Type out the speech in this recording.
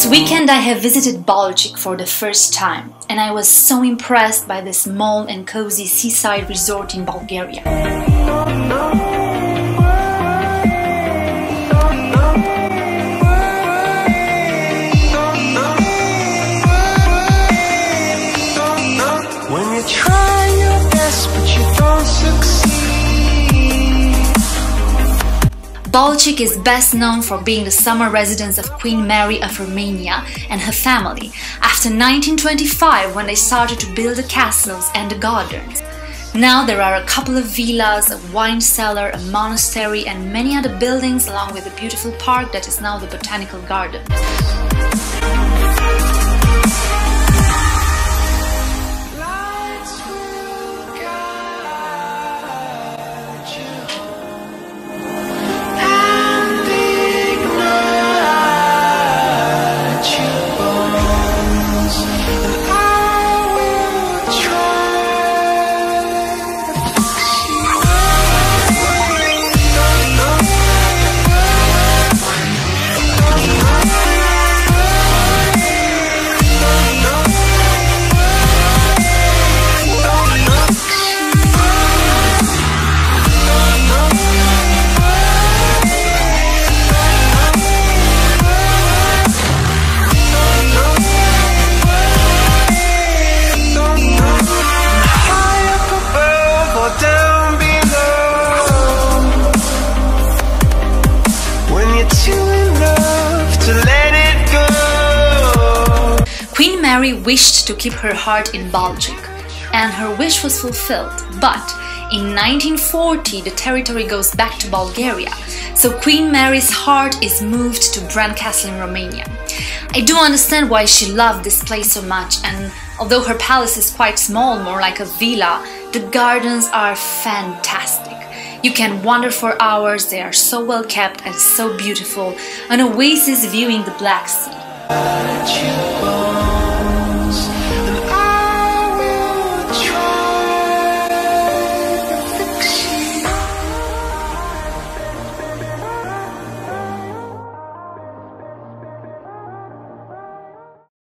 This weekend I have visited Balchik for the first time and I was so impressed by the small and cozy seaside resort in Bulgaria. Balchik is best known for being the summer residence of Queen Mary of Romania and her family after 1925 when they started to build the castles and the gardens. Now there are a couple of villas, a wine cellar, a monastery and many other buildings along with a beautiful park that is now the botanical garden. Queen Mary wished to keep her heart in Balchik, and her wish was fulfilled. But in 1940, the territory goes back to Bulgaria, so Queen Mary's heart is moved to Bran Castle in Romania. I do understand why she loved this place so much, and although her palace is quite small, more like a villa, the gardens are fantastic. You can wander for hours, they are so well kept and so beautiful, an oasis viewing the Black Sea.